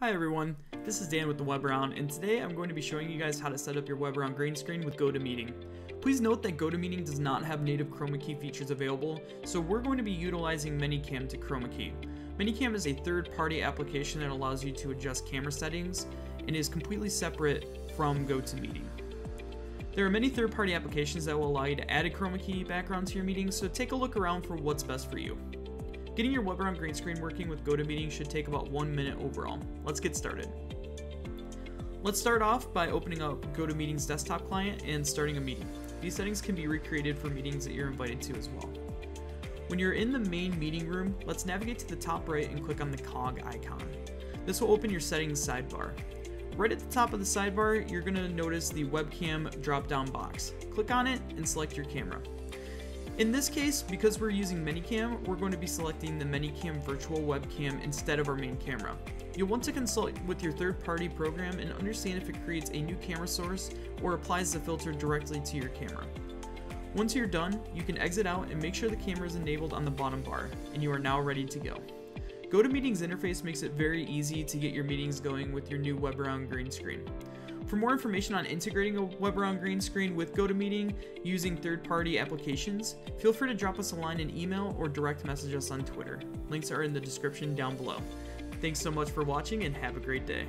Hi everyone, this is Dan with the WebAround, and today I'm going to be showing you guys how to set up your WebAround green screen with GoToMeeting. Please note that GoToMeeting does not have native chroma key features available, so we're going to be utilizing ManyCam to chroma key. ManyCam is a third-party application that allows you to adjust camera settings and is completely separate from GoToMeeting. There are many third-party applications that will allow you to add a chroma key background to your meetings, so take a look around for what's best for you. Getting your WebAround green screen working with GoToMeeting should take about one minute overall. Let's get started. Let's start off by opening up GoToMeeting's desktop client and starting a meeting. These settings can be recreated for meetings that you're invited to as well. When you're in the main meeting room, let's navigate to the top right and click on the cog icon. This will open your settings sidebar. Right at the top of the sidebar, you're going to notice the webcam drop down box. Click on it and select your camera. In this case, because we're using ManyCam, we're going to be selecting the ManyCam virtual webcam instead of our main camera. You'll want to consult with your third-party program and understand if it creates a new camera source or applies the filter directly to your camera. Once you're done, you can exit out and make sure the camera is enabled on the bottom bar, and you are now ready to go. GoToMeeting's interface makes it very easy to get your meetings going with your new WebAround green screen. For more information on integrating a WebAround green screen with GoToMeeting using third-party applications, feel free to drop us a line in email or direct message us on Twitter. Links are in the description down below. Thanks so much for watching and have a great day.